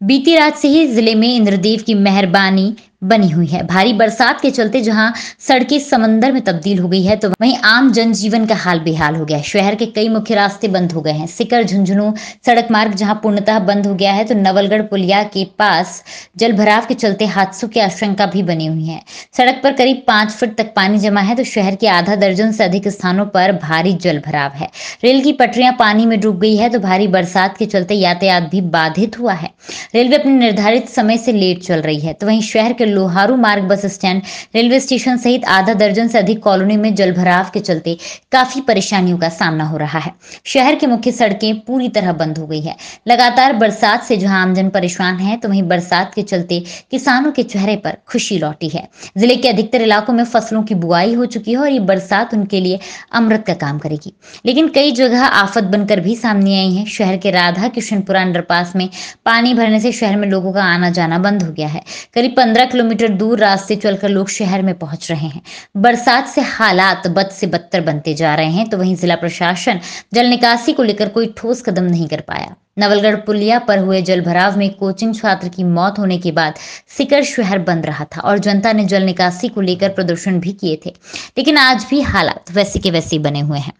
बीती रात से ही ज़िले में इंद्रदेव की मेहरबानी बनी हुई है। भारी बरसात के चलते जहाँ सड़कें समंदर में तब्दील हो गई है तो वहीं आम जनजीवन का हाल बेहाल हो गया है। शहर के कई मुख्य रास्ते बंद हो गए हैं। सिकर, झुंझुनू सड़क मार्ग जहाँ पूर्णतः बंद हो गया है तो नवलगढ़ पुलिया के पास जल भराव के चलते हादसों की आशंका भी बनी हुई है। सड़क पर करीब पाँच फुट तक पानी जमा है तो शहर के आधा दर्जन से अधिक स्थानों पर भारी जल भराव है। रेल की पटरियाँ पानी में डूब गई है तो भारी बरसात के चलते यातायात भी बाधित हुआ है। रेलवे अपने निर्धारित समय से लेट चल रही है तो वहीं शहर के लोहारू मार्ग बस स्टैंड, रेलवे स्टेशन सहित आधा दर्जन से अधिक कॉलोनी में जल के चलते काफ़ी परेशानियों का सामना हो रहा है। शहर की मुख्य सड़कें पूरी तरह बंद हो गई है। लगातार बरसात से जहाँ आमजन परेशान है तो वहीं बरसात के चलते किसानों के चेहरे पर खुशी लौटी है। ज़िले के अधिकतर इलाकों में फ़सलों की बुआई हो चुकी है और ये बरसात उनके लिए अमृत का काम करेगी। लेकिन कई जगह आफत बनकर भी सामने आई है। शहर के राधा किशनपुरा अंडरपास में पानी भरने से शहर में लोगों का आना जाना बंद हो गया है। करीब पंद्रह किलोमीटर दूर रास्ते चलकर लोग शहर में पहुँच रहे हैं। बरसात से हालात बद से बदतर बनते जा रहे हैं तो वहीं जिला प्रशासन जल निकासी को लेकर कोई ठोस कदम नहीं कर पाया। नवलगढ़ पुलिया पर हुए जल भराव में कोचिंग छात्र की मौत होने के बाद सिकर शहर बंद रहा था और जनता ने जल निकासी को लेकर प्रदर्शन भी किए थे। लेकिन आज भी हालात वैसे के वैसे बने हुए हैं।